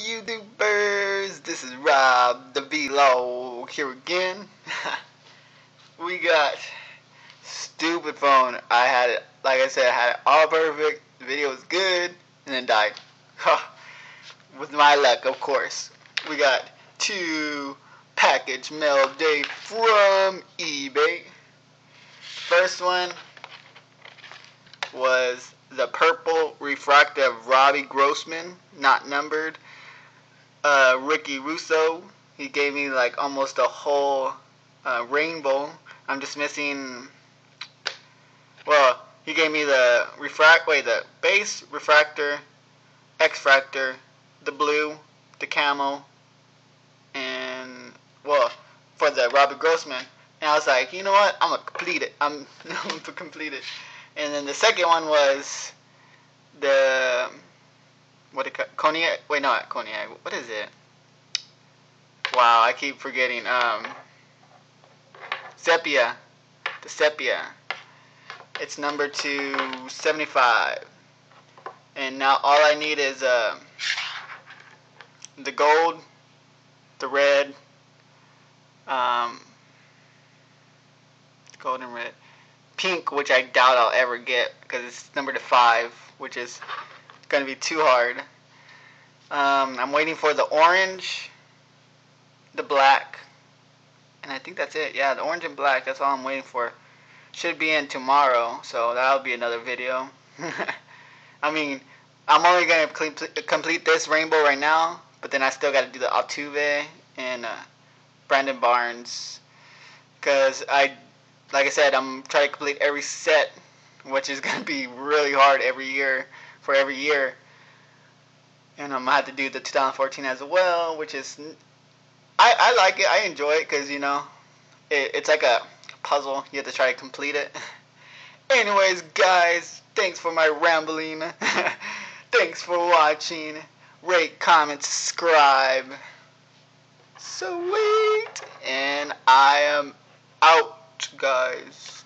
YouTubers? This is Rob the Vlog here again. we got stupid phone. I had it, like I said, I had it all perfect. The video was good, and then died. With my luck, of course. We got two package mail day from eBay. First one was the purple refractor Robbie Grossman, not numbered. Uh, Ricky Russo, he gave me like almost a whole uh, rainbow. I'm just missing. Well, he gave me the refract. Wait, the base refractor, X-fractor, the blue, the camo, and well, for the Robert Grossman. And I was like, you know what? I'm gonna complete it. I'm, I'm gonna complete it. And then the second one was the cognac. Wait, not cognac. What is it? Wow, I keep forgetting. Um, sepia, the sepia. It's number two seventy five. And now all I need is uh, the gold, the red, um, gold and red pink, which I doubt I'll ever get because it's number to five, which is going to be too hard. Um, I'm waiting for the orange, the black, and I think that's it. Yeah, the orange and black, that's all I'm waiting for. Should be in tomorrow, so that'll be another video. I mean, I'm only going to complete this rainbow right now, but then I still got to do the Altuve and uh, Brandon Barnes because I like I said, I'm trying to complete every set, which is gonna be really hard every year for every year. I'm gonna have to do the 2014 as well, which is I I like it. I enjoy it because you know it, it's like a puzzle. You have to try to complete it. Anyways, guys, thanks for my rambling. thanks for watching. Rate, comment, subscribe. Sweet. And I am out guys.